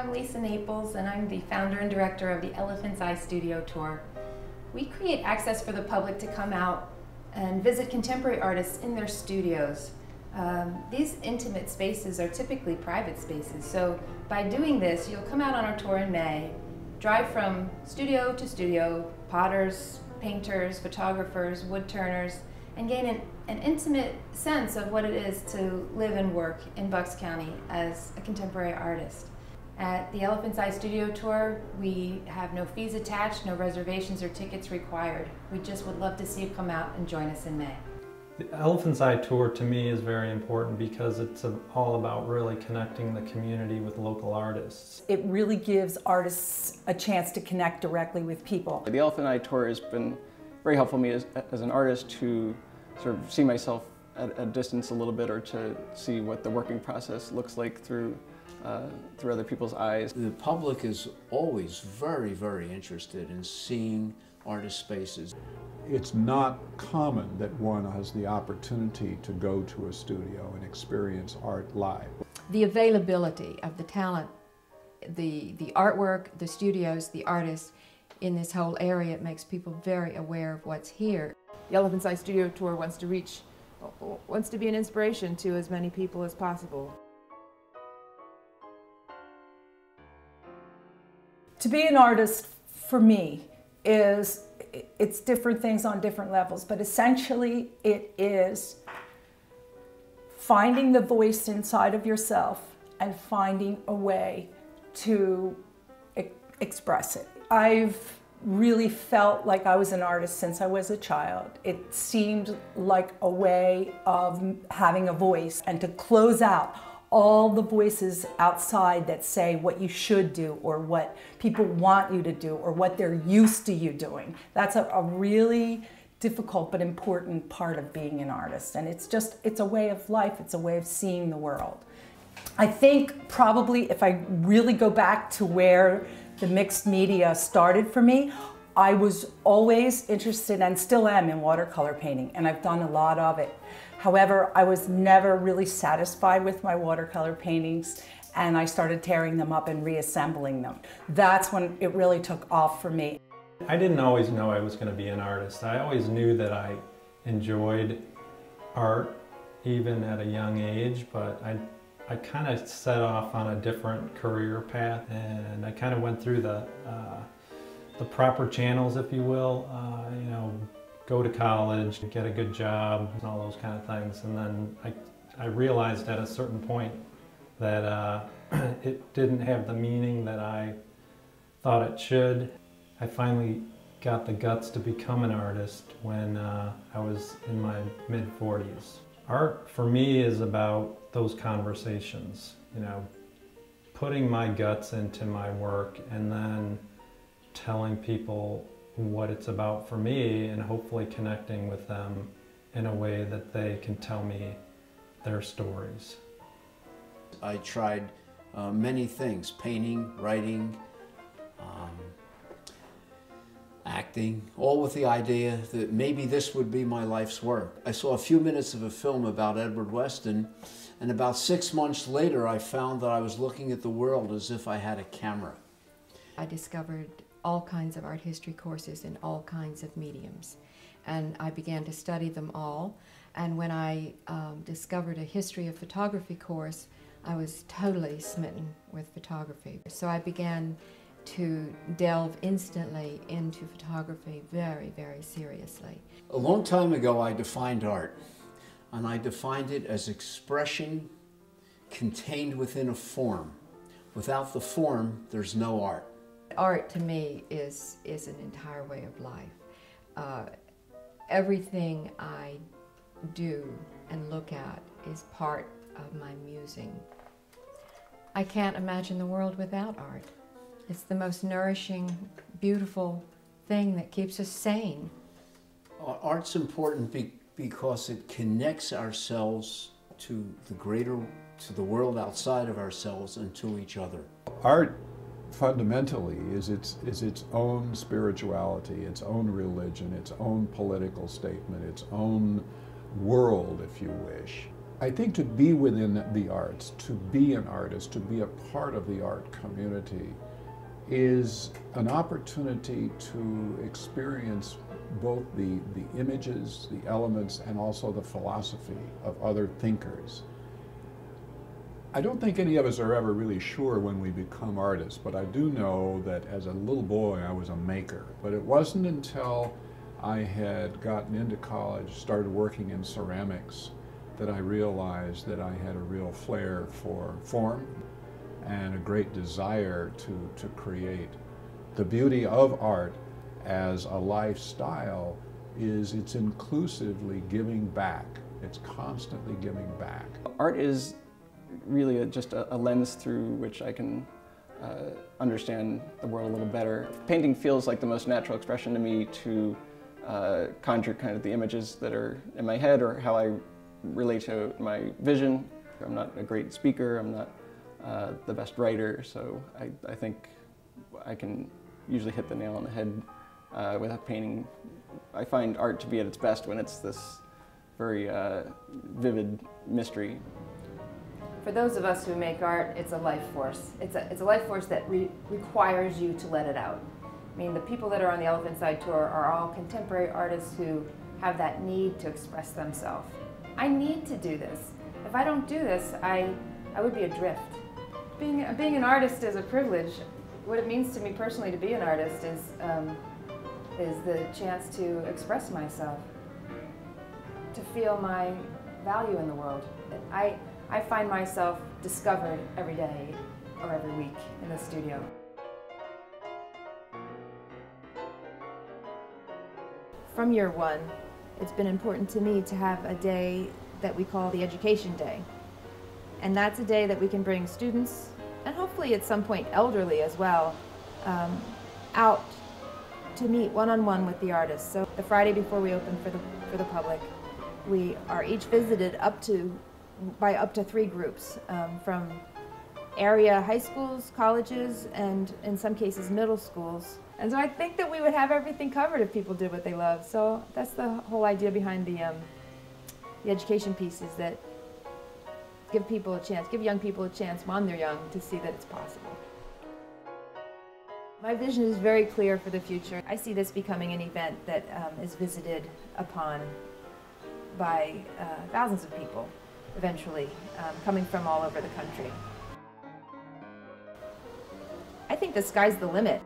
I'm Lisa Naples, and I'm the founder and director of the Elephant's Eye Studio Tour. We create access for the public to come out and visit contemporary artists in their studios. Um, these intimate spaces are typically private spaces, so by doing this, you'll come out on our tour in May, drive from studio to studio, potters, painters, photographers, woodturners, and gain an, an intimate sense of what it is to live and work in Bucks County as a contemporary artist. At the Elephant's Eye Studio Tour, we have no fees attached, no reservations or tickets required. We just would love to see you come out and join us in May. The Elephant's Eye Tour to me is very important because it's all about really connecting the community with local artists. It really gives artists a chance to connect directly with people. The Elephant Eye Tour has been very helpful to me as, as an artist to sort of see myself at a distance a little bit or to see what the working process looks like through uh, through other people's eyes. The public is always very, very interested in seeing artist spaces. It's not common that one has the opportunity to go to a studio and experience art live. The availability of the talent, the, the artwork, the studios, the artists in this whole area, it makes people very aware of what's here. The Elephant's Eye Studio Tour wants to reach, wants to be an inspiration to as many people as possible. To be an artist, for me, is it's different things on different levels, but essentially it is finding the voice inside of yourself and finding a way to e express it. I've really felt like I was an artist since I was a child. It seemed like a way of having a voice and to close out all the voices outside that say what you should do or what people want you to do or what they're used to you doing. That's a, a really difficult but important part of being an artist. And it's just, it's a way of life. It's a way of seeing the world. I think probably if I really go back to where the mixed media started for me, I was always interested and still am in watercolor painting and I've done a lot of it. However, I was never really satisfied with my watercolor paintings and I started tearing them up and reassembling them. That's when it really took off for me. I didn't always know I was going to be an artist. I always knew that I enjoyed art even at a young age, but I, I kind of set off on a different career path and I kind of went through the, uh, the proper channels, if you will, uh, you know, go to college, get a good job, and all those kind of things. And then I, I realized at a certain point that uh, it didn't have the meaning that I thought it should. I finally got the guts to become an artist when uh, I was in my mid 40s. Art for me is about those conversations, you know, putting my guts into my work and then telling people what it's about for me and hopefully connecting with them in a way that they can tell me their stories. I tried uh, many things, painting, writing, um, acting, all with the idea that maybe this would be my life's work. I saw a few minutes of a film about Edward Weston and about six months later I found that I was looking at the world as if I had a camera. I discovered all kinds of art history courses in all kinds of mediums. And I began to study them all. And when I um, discovered a history of photography course, I was totally smitten with photography. So I began to delve instantly into photography very, very seriously. A long time ago, I defined art, and I defined it as expression contained within a form. Without the form, there's no art. Art to me is, is an entire way of life. Uh, everything I do and look at is part of my musing. I can't imagine the world without art. It's the most nourishing, beautiful thing that keeps us sane. Art's important be because it connects ourselves to the greater, to the world outside of ourselves and to each other. Art fundamentally is its, is its own spirituality, its own religion, its own political statement, its own world, if you wish. I think to be within the arts, to be an artist, to be a part of the art community, is an opportunity to experience both the, the images, the elements, and also the philosophy of other thinkers. I don't think any of us are ever really sure when we become artists, but I do know that as a little boy I was a maker. But it wasn't until I had gotten into college, started working in ceramics, that I realized that I had a real flair for form and a great desire to, to create. The beauty of art as a lifestyle is it's inclusively giving back. It's constantly giving back. Art is really a, just a, a, lens through which I can uh, understand the world a little better. Painting feels like the most natural expression to me to uh, conjure kind of the images that are in my head or how I relate to my vision. I'm not a great speaker, I'm not uh, the best writer, so I, I, think I can usually hit the nail on the head uh, with a painting. I find art to be at its best when it's this very uh, vivid mystery. For those of us who make art, it's a life force. It's a, it's a life force that re requires you to let it out. I mean, the people that are on the Elephant's Eye Tour are all contemporary artists who have that need to express themselves. I need to do this. If I don't do this, I, I would be adrift. Being, being an artist is a privilege. What it means to me personally to be an artist is, um, is the chance to express myself, to feel my value in the world. I, I find myself discovered every day or every week in the studio. From year one, it's been important to me to have a day that we call the Education Day. And that's a day that we can bring students, and hopefully at some point elderly as well, um, out to meet one-on-one -on -one with the artists. So the Friday before we open for the, for the public, we are each visited up to, by up to three groups um, from area high schools, colleges, and in some cases middle schools. And so I think that we would have everything covered if people did what they love. So that's the whole idea behind the, um, the education piece is that give people a chance, give young people a chance while they're young to see that it's possible. My vision is very clear for the future. I see this becoming an event that um, is visited upon by uh, thousands of people eventually, um, coming from all over the country. I think the sky's the limit.